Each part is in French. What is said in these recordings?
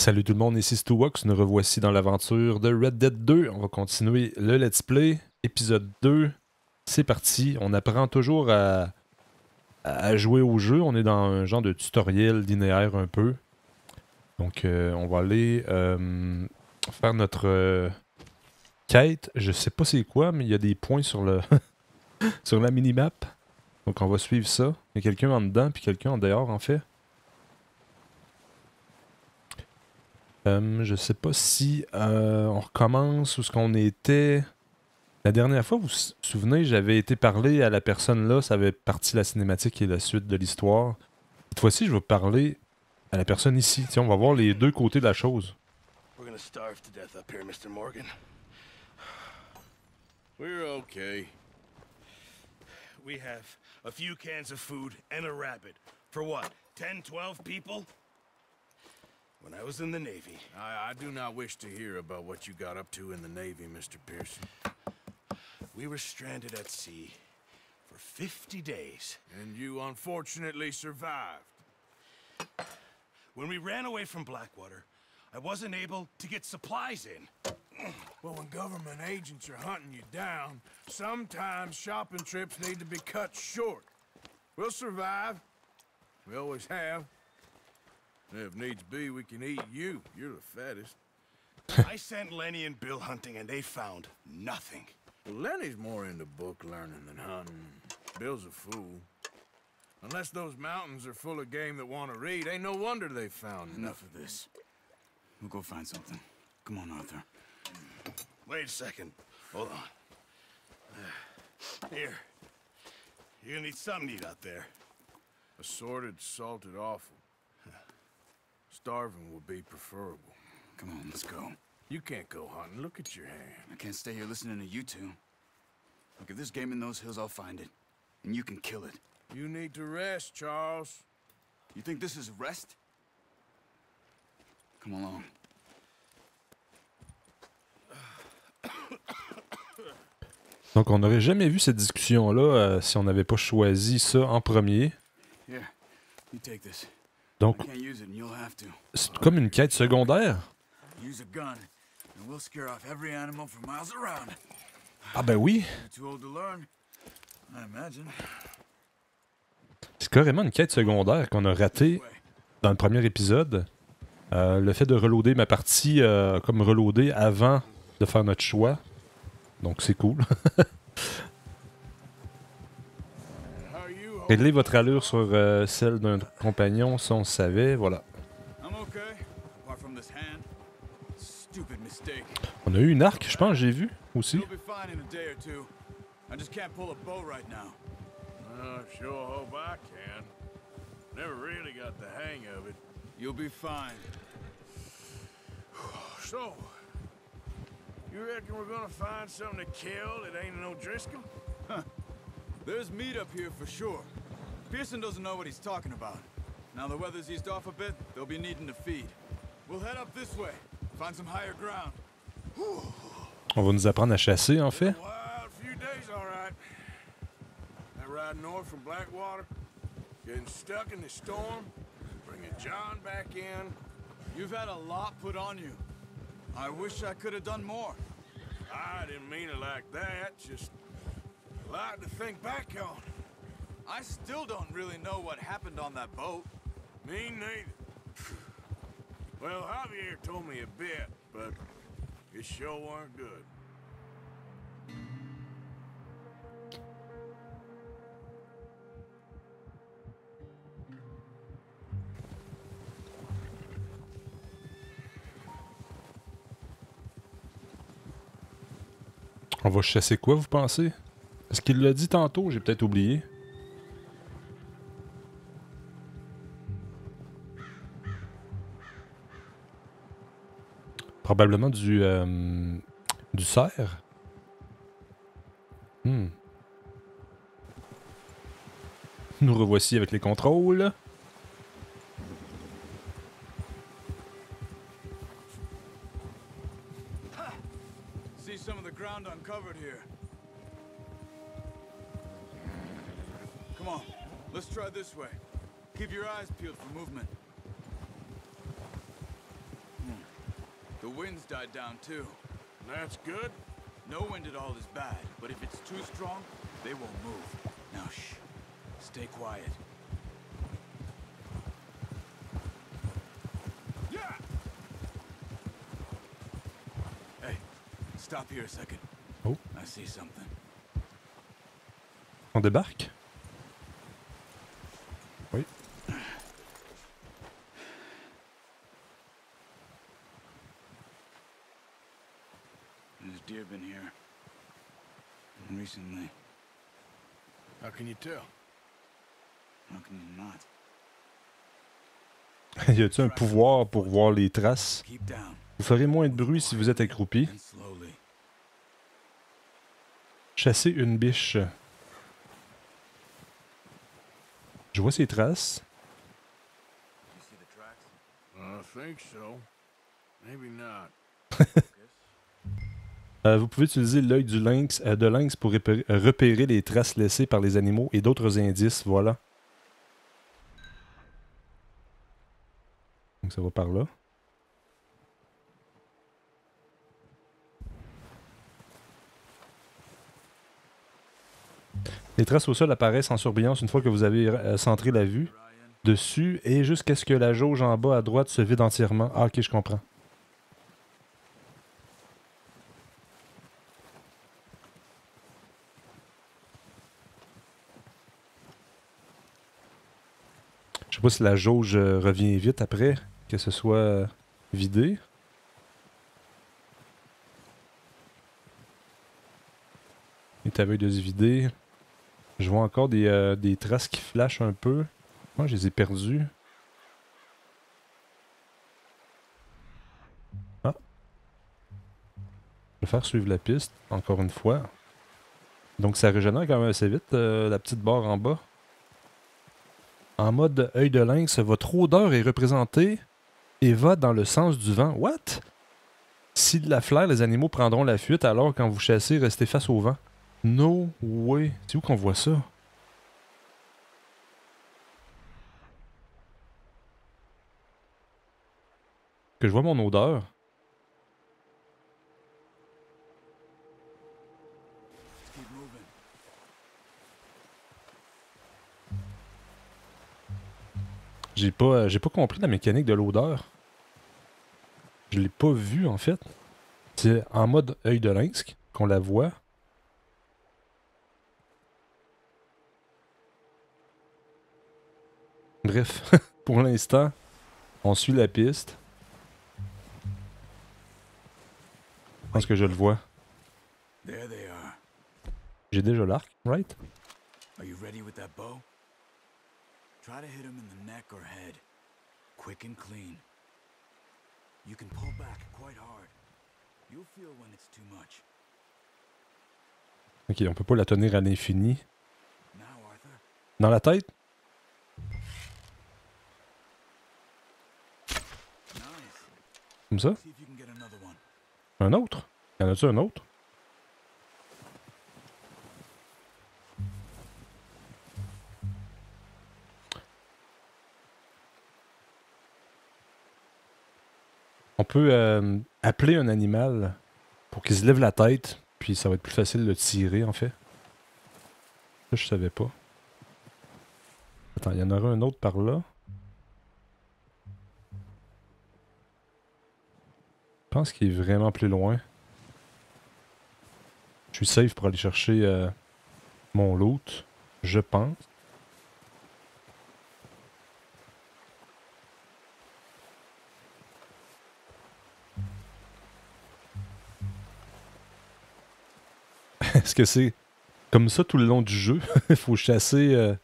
Salut tout le monde, ici Stuwax. Nous revoici dans l'aventure de Red Dead 2. On va continuer le Let's Play, épisode 2. C'est parti. On apprend toujours à, à jouer au jeu. On est dans un genre de tutoriel linéaire un peu. Donc, euh, on va aller euh, faire notre euh, quête. Je sais pas c'est quoi, mais il y a des points sur le sur la minimap. Donc, on va suivre ça. Il y a quelqu'un en dedans, puis quelqu'un en dehors, en fait. Euh, je sais pas si euh, on recommence où ce qu'on était. La dernière fois, vous vous souvenez, j'avais été parler à la personne là, ça avait parti la cinématique et la suite de l'histoire. Cette fois-ci, je vais parler à la personne ici. Tiens, on va voir les deux côtés de la chose. We're gonna starve to death up here, Mr. Morgan. We're okay. We have a few cans of food and a rabbit. For what? 10, 12 people? When I was in the Navy, I, I do not wish to hear about what you got up to in the Navy, Mr. Pearson. we were stranded at sea for 50 days. And you unfortunately survived. When we ran away from Blackwater, I wasn't able to get supplies in. But when government agents are hunting you down, sometimes shopping trips need to be cut short. We'll survive. We always have. If needs be, we can eat you. You're the fattest. I sent Lenny and Bill hunting and they found nothing. Well, Lenny's more into book learning than hunting. Bill's a fool. Unless those mountains are full of game that want to read, ain't no wonder they found Enough of this. We'll go find something. Come on, Arthur. Wait a second. Hold on. Here. You're gonna need something to eat out there. Assorted, salted offal. Starving would be preferable. Come on, let's go. You can't go hunting. Look at your hand. I can't stay here listening to you two. Look, if there's game in those hills, I'll find it. And you can kill it. You need to rest, Charles. You think this is rest? Come along. Donc, on n'aurait jamais vu cette discussion-là euh, si on n'avait pas choisi ça en premier. Here, you take this. Donc, c'est comme une quête secondaire. Ah ben oui, c'est carrément une quête secondaire qu'on a ratée dans le premier épisode. Euh, le fait de reloader ma partie euh, comme reloader avant de faire notre choix. Donc c'est cool. Réglez votre allure sur euh, celle d'un compagnon, ça on le savait, voilà. I'm okay, apart from this hand. Stupid mistake. On a eu une arc, je pense, j'ai vu aussi. You'll be fine in a day or two. I just can't pull a bow right now. Sure hope I can. Never really got the hang of it. You'll be fine. So, you reckon we're gonna find something to kill that ain't no Driscoll? There's meat up here for sure. Pearson doesn't know what he's talking about. Now the weather's eased off a bit, they'll be needing to feed. We'll head up this way, find some higher ground. On va nous apprendre à chasser en fait. Wild few days, all right. That ride north from Blackwater, getting stuck in the storm, bringing John back in. You've had a lot put on you. I wish I could have done more. I didn't mean it like that, just a lot to think back on. I still don't really know what happened on that boat. Me neither. Well, Javier told me a bit, but it sure weren't good. On va chasser quoi, vous pensez? Est-ce qu'il l'a dit tantôt? J'ai peut-être oublié. Probablement du... euh, cerf? Hmm. Nous revoici avec les contrôles. This way. Keep your eyes peeled for movement. Hmm. The wind's died down too. That's good. No wind at all is bad, but if it's too strong, they won't move. Now shh. Stay quiet. Yeah. Hey, stop here a second. Oh. I see something. On débarque? There's deer been here. And recently. How can you tell? How can you not? y a-t-il un pouvoir pour voir les traces? Vous ferez moins de bruit si vous êtes accroupi. Chasser une biche. Je vois ses traces. Euh, vous pouvez utiliser l'œil du lynx, euh, de lynx pour repérer, euh, repérer les traces laissées par les animaux et d'autres indices. Voilà. Donc ça va par là. Les traces au sol apparaissent en surbrillance une fois que vous avez centré la vue dessus et jusqu'à ce que la jauge en bas à droite se vide entièrement. Ah ok, je comprends. Sais pas si la jauge euh, revient vite après que ce soit vidé. Ta veille de se vider. Je vois encore des, euh, des traces qui flashent un peu. Moi, je les ai perdues. Ah. Je vais faire suivre la piste, encore une fois. Donc ça régénère quand même assez vite, euh, la petite barre en bas. En mode œil de lynx, votre odeur est représentée et va dans le sens du vent. What? Si de la flair, les animaux prendront la fuite, alors quand vous chassez, restez face au vent. No way. C'est où qu'on voit ça? Que je vois mon odeur. J'ai pas, euh, j'ai pas compris la mécanique de l'odeur. Je l'ai pas vu en fait. C'est en mode œil de lynx qu'on la voit. Bref, pour l'instant, on suit la piste. Je pense que je le vois? J'ai déjà l'arc, right? Are you ready with that bow? Try to hit him in the neck or head. Quick and clean. You can pull back quite hard. You'll feel when it's too much. Ok, on peut pas la tenir à l'infini. Dans la tête? Comme ça? Un autre? Y en a-tu un autre? On peut euh, appeler un animal pour qu'il se lève la tête, puis ça va être plus facile de tirer en fait. Ça, je savais pas. Attends, il y en aura un autre par là. Je pense qu'il est vraiment plus loin. Je suis safe pour aller chercher euh, mon loot. Je pense. Est-ce que c'est comme ça tout le long du jeu? Il faut chasser euh,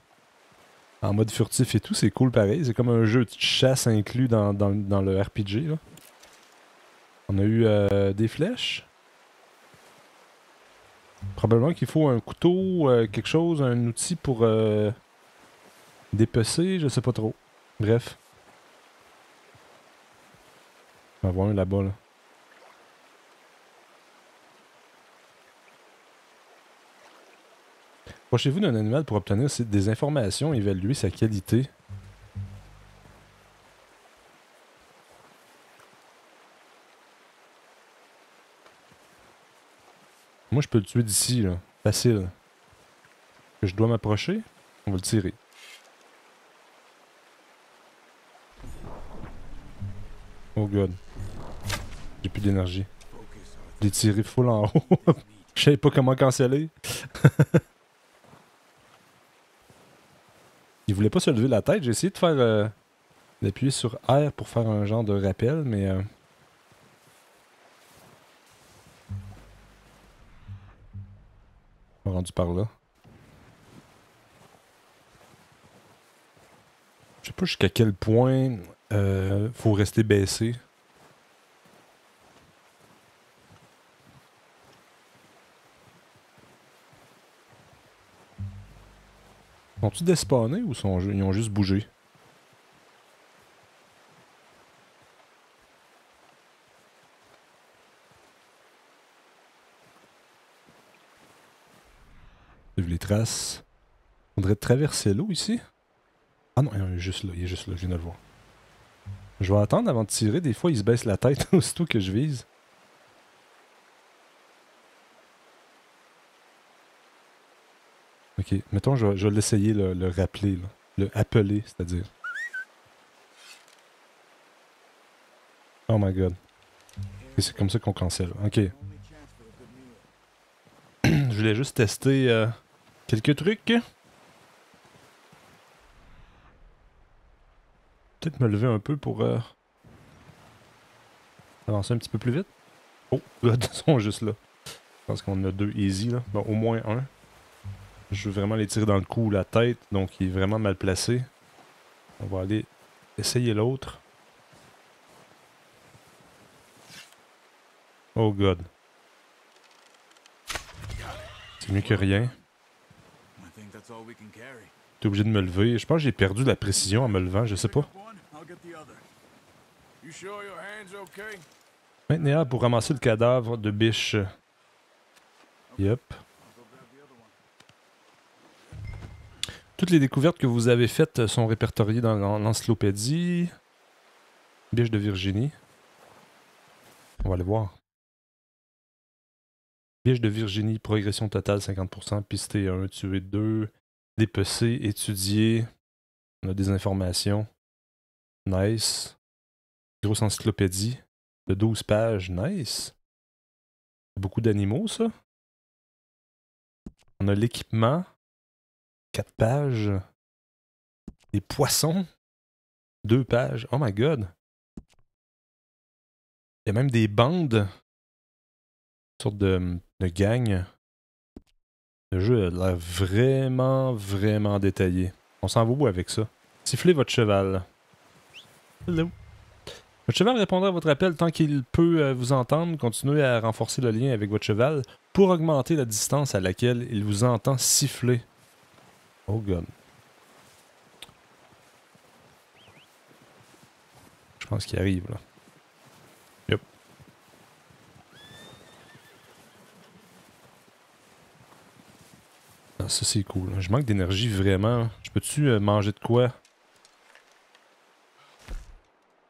en mode furtif et tout. C'est cool pareil. C'est comme un jeu de chasse inclus dans, dans- le RPG. Là. On a eu euh, des flèches. Probablement qu'il faut un couteau, euh, quelque chose, un outil pour dépecer, je sais pas trop. Bref. On va voir un là-bas là. Approchez-vous d'un animal pour obtenir des informations et évaluer sa qualité. Moi, je peux le tuer d'ici, là. Facile. Je dois m'approcher? On va le tirer. Oh god. J'ai plus d'énergie. J'ai tiré full en haut. Je savais pas comment canceller. Il voulait pas se lever la tête. J'ai essayé de faire. euh, d'appuyer sur R pour faire un genre de rappel, mais. euh, rendu par là. Je sais pas jusqu'à quel point euh, faut rester baissé. Sont-ils despawnés ou sont, ils ont juste bougé? Suivre les traces. On devrait traverser l'eau ici. Ah non, il est juste là, il est juste là, je viens de le voir. Je vais attendre avant de tirer. Des fois, il se baisse la tête aussitôt que je vise. Ok, mettons, je vais, l'essayer, le, le rappeler, là. le appeler, c'est-à-dire. Oh my god. Et c'est comme ça qu'on cancelle. Ok. Je voulais juste tester euh, quelques trucs. Peut-être me lever un peu pour euh, avancer un petit peu plus vite. Oh, là, ils sont juste là. Je pense qu'on en a deux easy, là. Bon, au moins un. Je veux vraiment les tirer dans le cou ou la tête, donc il est vraiment mal placé. On va aller essayer l'autre. Oh god. C'est mieux que rien. T'es obligé de me lever. Je pense que j'ai perdu la précision en me levant, je sais pas. Maintenant, pour ramasser le cadavre de biche. Yep. Toutes les découvertes que vous avez faites sont répertoriées dans l'en- l'encyclopédie. Biche de Virginie. On va aller voir. Biche de Virginie, progression totale 50%, pisté 1, tué 2, dépecé, étudié. On a des informations. Nice. Grosse encyclopédie de 12 pages. Nice. Beaucoup d'animaux, ça. On a l'équipement. 4 pages. Des poissons. 2 pages. Oh my god. Il y a même des bandes. Une sorte de, de gang. Le jeu a l'air vraiment, vraiment détaillé. On s'en va où avec ça? Sifflez votre cheval. Hello. Votre cheval répondra à votre appel tant qu'il peut euh, vous entendre. Continuez à renforcer le lien avec votre cheval pour augmenter la distance à laquelle il vous entend siffler. Oh god. Je pense qu'il arrive là. Yep. Ah, ça c'est cool. Je manque d'énergie vraiment. Je peux-tu euh, manger de quoi?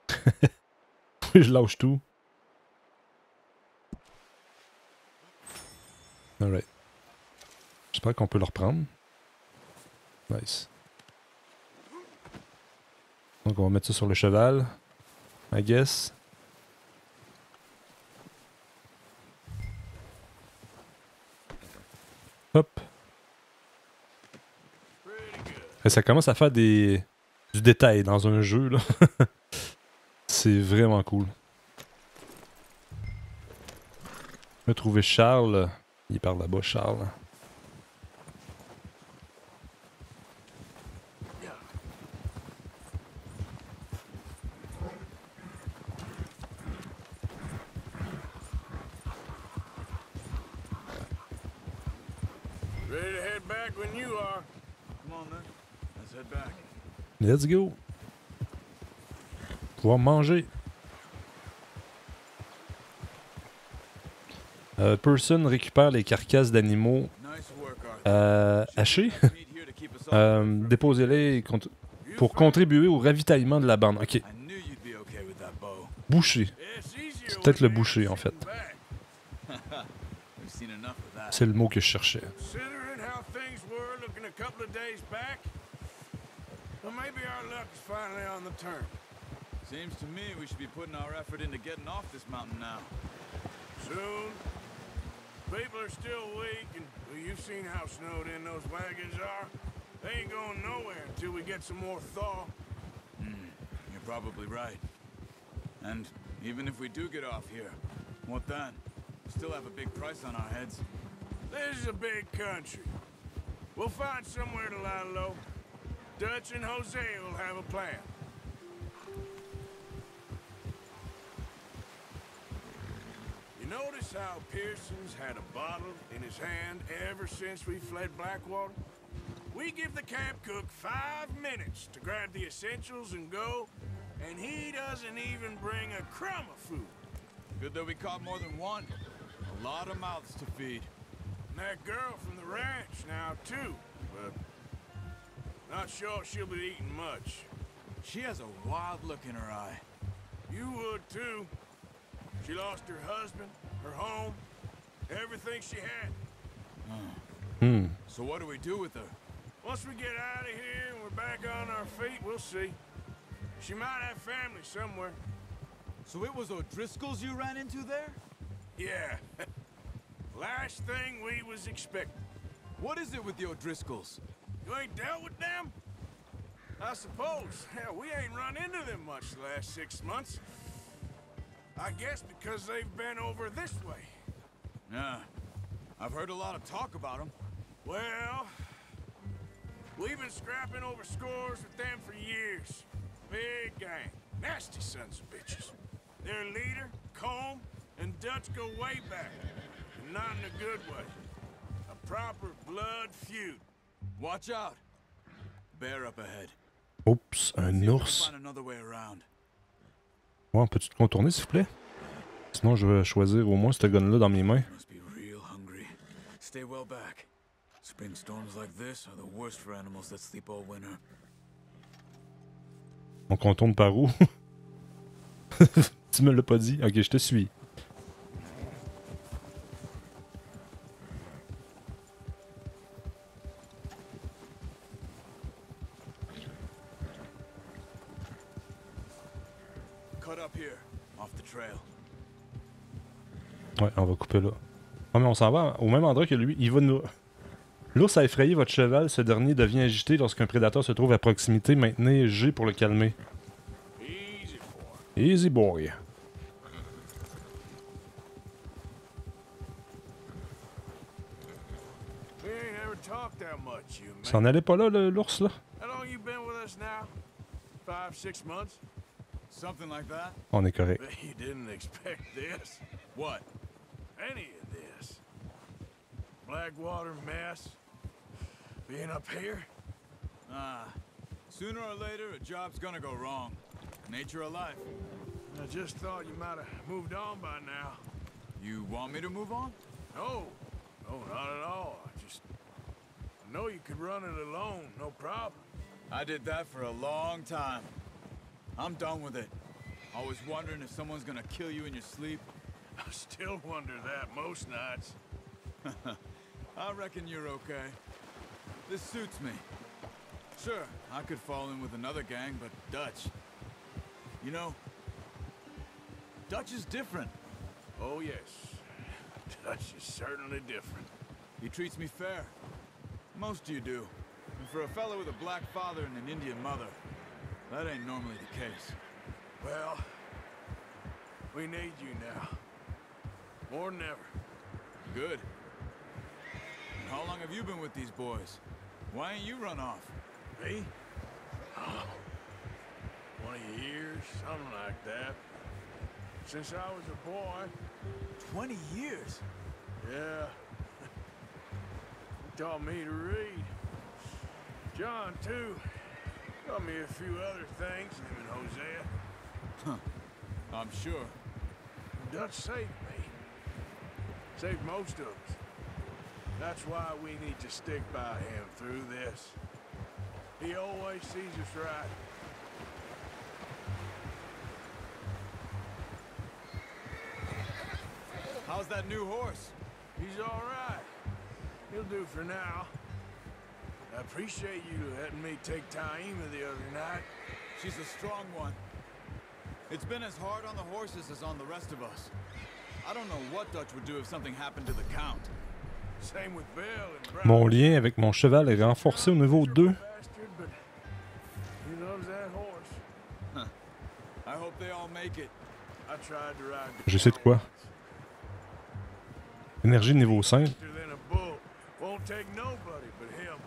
Je lâche tout. Alright. J'espère qu'on peut le reprendre. Nice. Donc on va mettre ça sur le cheval. I guess. Hop. Et ça commence à faire des du détail dans un jeu là. C'est vraiment cool. Je vais trouver Charles. Il est par là-bas, Charles. Ready to head back when you are. Come on then. Let's head back. Let's go. Pouvoir manger. Euh, person récupère les carcasses d'animaux Nice work, Arthur. euh, hachés. Euh. Déposez-les cont- pour contribuer au ravitaillement de la bande. Ok, boucher. C'est peut-être le boucher, en fait. C'est le mot que je cherchais. Seems to me we should be putting our effort into getting off this mountain now. Soon. People are still weak, and well, you've seen how snowed in those wagons are. They ain't going nowhere until we get some more thaw. Hmm, you're probably right. And even if we do get off here, what then? We still have a big price on our heads. This is a big country. We'll find somewhere to lie low. Dutch and Jose will have a plan. Notice how Pearson's had a bottle in his hand ever since we fled Blackwater? We give the camp cook five minutes to grab the essentials and go, and he doesn't even bring a crumb of food. Good that we caught more than one. A lot of mouths to feed. And that girl from the ranch now, too. But not sure she'll be eating much. She has a wild look in her eye. You would, too. She lost her husband, her home, everything she had. Hmm. So what do we do with her? Once we get out of here and we're back on our feet, we'll see. She might have family somewhere. So it was O'Driscoll's you ran into there? Yeah. Last thing we was expecting. What is it with the O'Driscolls? You ain't dealt with them? I suppose. Hell, we ain't run into them much the last six months. I guess because they've been over this way. Yeah. I've heard a lot of talk about them. Well, we've been scrapping over scores with them for years. Big gang. Nasty sons of bitches. Their leader, Combe, and Dutch go way back. And not in a good way. A proper blood feud. Watch out. Bear up ahead. Oups, un See if we ours. Find another way around. Ouais, peux-tu te contourner, s'il vous plaît? Sinon, je vais choisir au moins ce gun-là dans mes mains. Must be real hungry. Stay well back. Spring storms like this are the worst for animals that sleep all winter. On contourne par où? tu me l'as pas dit. Ok, je te suis. S'en va au même endroit que lui. Il va nous. L'ours a effrayé votre cheval. Ce dernier devient agité lorsqu'un prédateur se trouve à proximité. Maintenez G pour le calmer. Easy for Easy boy. S'en allait pas là, l'ours, là? On est correct. Blackwater mess. Being up here? Ah. Sooner or later, a job's gonna go wrong. Nature of life. I just thought you might have moved on by now. You want me to move on? No, no, not at all. I just I know you could run it alone, no problem. I did that for a long time. I'm done with it. Always wondering if someone's gonna kill you in your sleep. I still wonder that most nights. I reckon you're okay. This suits me. Sure, I could fall in with another gang, but Dutch. You know, Dutch is different. Oh yes, Dutch is certainly different. He treats me fair. Most of you do. And for a fellow with a black father and an Indian mother, that ain't normally the case. Well, we need you now. More than ever. Good. How long have you been with these boys? Why ain't you run off? Me? Oh, 20 years, something like that. Since I was a boy. 20 years? Yeah. he taught me to read. John, too. Taught me a few other things, him and Hosea. Huh. I'm sure. Dutch saved me. Saved most of us. That's why we need to stick by him through this. He always sees us right. How's that new horse? He's all right. He'll do for now. I appreciate you letting me take Taima the other night. She's a strong one. It's been as hard on the horses as on the rest of us. I don't know what Dutch would do if something happened to the Count. Mon lien avec mon cheval est renforcé au niveau 2. Bastard, but he loves that horse. I hope they all make it. I tried to ride the Je sais de quoi. Énergie niveau 5. faster than a bull. Won't take nobody but him.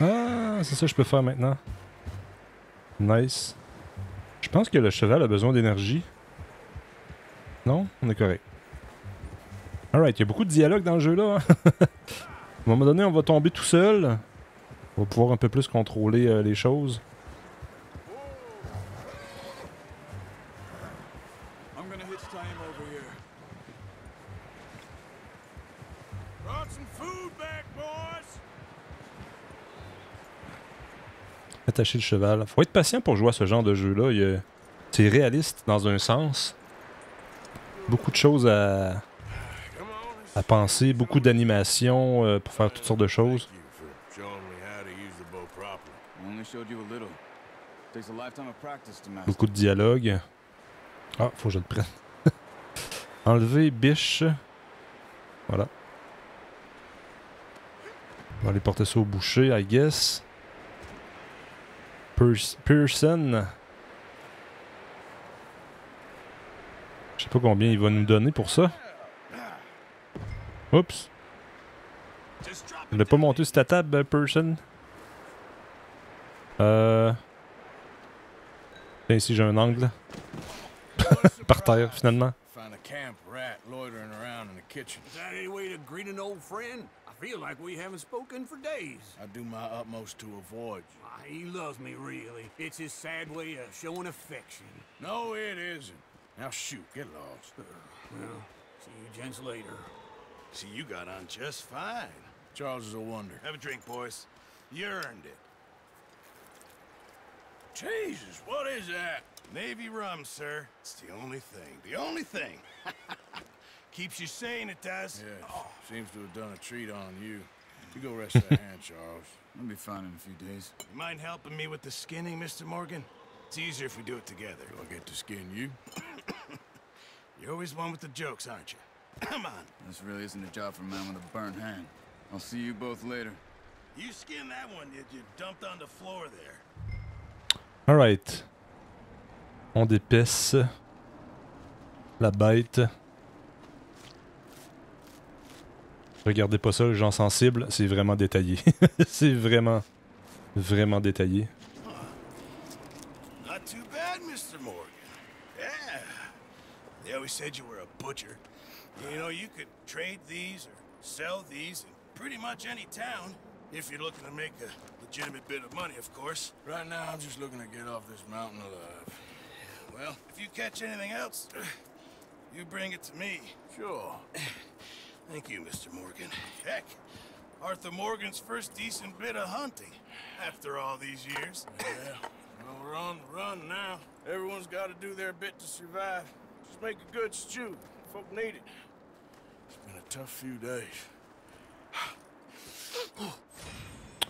Ah, c'est ça que je peux faire maintenant. Nice. Je pense que le cheval a besoin d'énergie. Non? On est correct. Alright, il y a beaucoup de dialogue dans le jeu là. hein? à un moment donné, on va tomber tout seul. On va pouvoir un peu plus contrôler euh, les choses. Attacher le cheval. Faut être patient pour jouer à ce genre de jeu-là. C'est réaliste dans un sens. Beaucoup de choses à, penser, beaucoup d'animation euh, pour faire toutes sortes de choses. Beaucoup de dialogue. Ah, faut que je le prenne. Enlever biche. Voilà. On va aller porter ça au boucher, I guess. Pearson. Sais pas combien il va nous donner pour ça. Oups. Il l'a pas monté sur ta table, euh, Pearson. Euh. Tiens, ici j'ai un angle. Par terre, finalement. Find a camp rat loitering around in the kitchen. Is that any way to greet an old friend? I feel like we haven't spoken for days. I do my utmost to avoid you. Ah, he loves me, really. It's his sad way of showing affection. No, it isn't. Now shoot, get lost. Uh, well, see you gents later. See, you got on just fine. Charles is a wonder. Have a drink, boys. You earned it. Jesus, what is that? Navy rum, sir. It's the only thing. The only thing. Keeps you sane, it does. Yes, oh. seems to have done a treat on you. You go rest that hand, Charles. I'll be fine in a few days. You mind helping me with the skinning, Mr. Morgan? It's easier if we do it together. Do I get to skin you? You're always one with the jokes, aren't you? Come on. This really isn't a job for a man with a burnt hand. I'll see you both later. You skinned that one that you? Dumped on the floor there. Alright. On dépaisse la bête. Regardez pas ça, les gens sensibles, c'est vraiment détaillé. c'est vraiment, vraiment détaillé. Said you were a butcher. You know, you could trade these or sell these in pretty much any town. If you're looking to make a legitimate bit of money, of course. Right now, I'm just looking to get off this mountain alive. Well, if you catch anything else, you bring it to me. Sure. Thank you, Mr. Morgan. Heck, Arthur Morgan's first decent bit of hunting after all these years. Yeah. Well, we're on the run now. Everyone's got to do their bit to survive. Make a good stew. Folk need it. It's been a tough few days.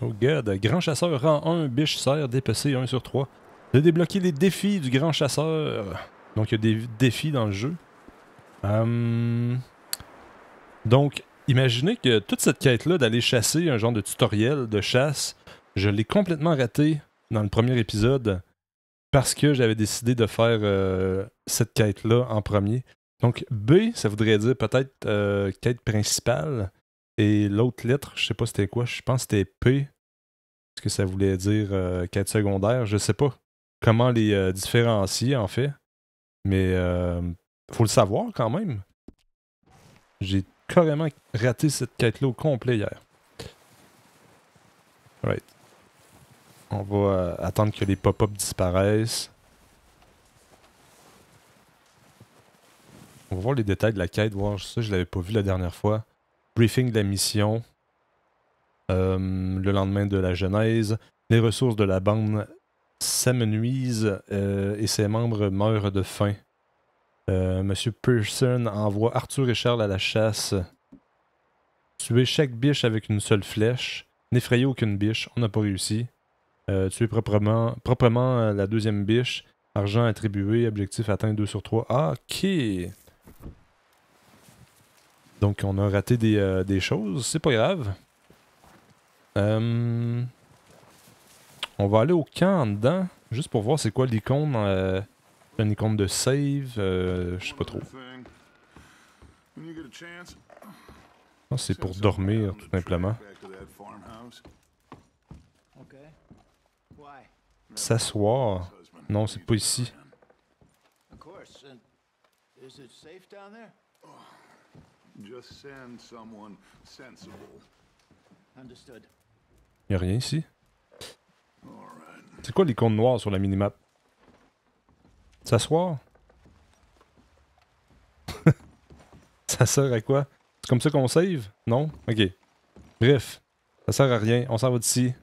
Oh god, Grand Chasseur rang 1, biche serre, dépecé 1 sur 3. De débloquer les défis du Grand Chasseur. Donc il y a des défis dans le jeu. Hum, Donc, imaginez que toute cette quête-là d'aller chasser un genre de tutoriel de chasse, je l'ai complètement raté dans le premier épisode parce que j'avais décidé de faire euh, cette quête-là en premier. Donc, B, ça voudrait dire peut-être euh, quête principale. Et l'autre lettre, je sais pas c'était quoi, je pense que c'était P. Est-ce que ça voulait dire euh, quête secondaire? Je sais pas comment les différencier en fait. Mais faut le savoir quand même. J'ai carrément raté cette quête-là au complet hier. Right. On va euh, attendre que les pop-up disparaissent. On va voir les détails de la quête, voir ça, je l'avais pas vu la dernière fois. Briefing de la mission. Euh, le lendemain de la Genèse. Les ressources de la bande s'amenuisent euh, et ses membres meurent de faim. Monsieur Pearson envoie Arthur et Charles à la chasse. Tuer chaque biche avec une seule flèche. N'effrayer aucune biche. On n'a pas réussi. Euh, tuer proprement, proprement euh, la deuxième biche. Argent attribué. Objectif atteint 2 sur 3. Ah, ok. Donc on a raté des, euh, des choses. C'est pas grave. Euh, on va aller au camp en dedans. Juste pour voir c'est quoi l'icône. Euh, une icône de save. je sais pas trop. Thing. When you get a chance, Je pense que c'est pour dormir, tout simplement. S'asseoir. Non, c'est pas ici. Y a rien ici? C'est quoi l'icône noire sur la minimap? S'asseoir? ça sert à quoi? C'est comme ça qu'on save? Non? Ok. Bref. Ça sert à rien. On s'en va d'ici.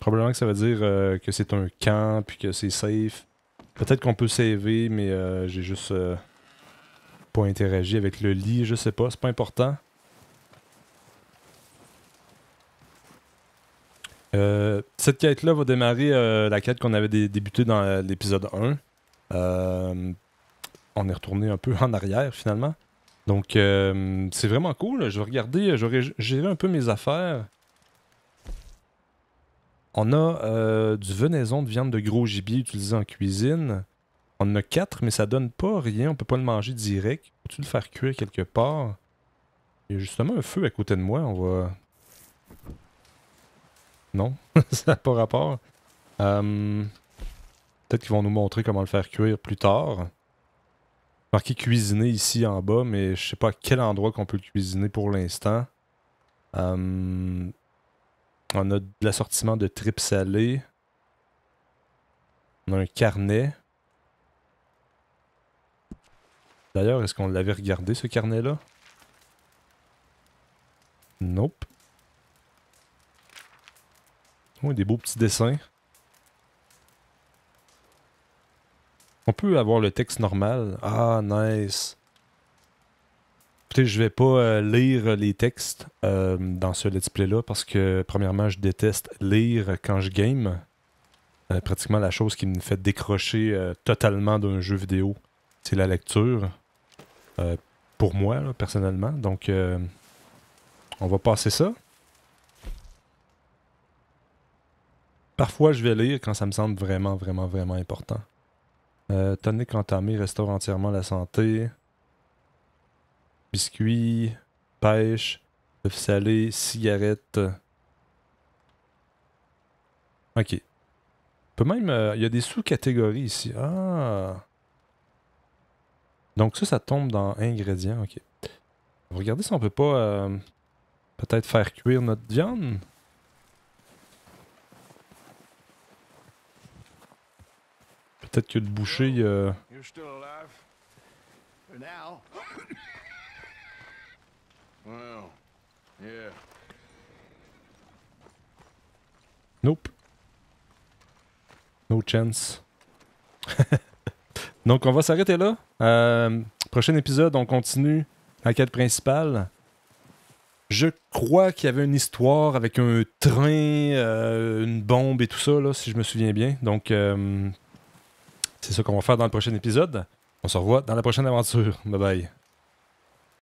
Probablement que ça veut dire euh, que c'est un camp puis que c'est safe. Peut-être qu'on peut saver, mais euh, j'ai juste euh, pas interagi avec le lit. Je sais pas, c'est pas important. Cette quête-là va démarrer la quête qu'on avait dé- débutée dans l'épisode 1. Euh, on est retourné un peu en arrière finalement. Donc c'est vraiment cool. Je vais regarder, gérer un peu mes affaires. On a euh, du venaison de viande de gros gibier utilisé en cuisine. On en a 4, mais ça donne pas rien. On peut pas le manger direct. Faut-tu le faire cuire quelque part? Il y a justement un feu à côté de moi. On va. Non, ça n'a pas rapport. Euh, Peut-être qu'ils vont nous montrer comment le faire cuire plus tard. Marqué cuisiner ici en bas, mais je sais pas à quel endroit qu'on peut le cuisiner pour l'instant. Euh, On a de l'assortiment de tripes salées. On a un carnet. D'ailleurs, est-ce qu'on l'avait regardé ce carnet-là? Nope. Oh, des beaux petits dessins. On peut avoir le texte normal. Ah, nice. Je vais pas euh, lire les textes euh, dans ce let's play-là parce que, premièrement, je déteste lire quand je game. Euh, pratiquement la chose qui me fait décrocher totalement d'un jeu vidéo, c'est la lecture. Pour moi, personnellement. Donc, on va passer ça. Parfois, je vais lire quand ça me semble vraiment, vraiment, vraiment important. Tonique entamé restaure entièrement la santé. Biscuits, pêche, œufs salés, cigarettes. Ok. Peut même. euh, Il y a des sous-catégories ici. Ah! Donc ça, ça tombe dans ingrédients. Ok. Regarder si on peut pas euh, peut-être faire cuire notre viande. Peut-être que le boucher. euh, You're still alive? For now. Nope. No chance. Donc, on va s'arrêter là. Euh, prochain épisode, on continue la quête principale. Je crois qu'il y avait une histoire avec un train, euh, une bombe et tout ça, si je me souviens bien. Donc, euh, c'est ça qu'on va faire dans le prochain épisode. On se revoit dans la prochaine aventure. Bye bye.